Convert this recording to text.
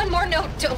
one more note to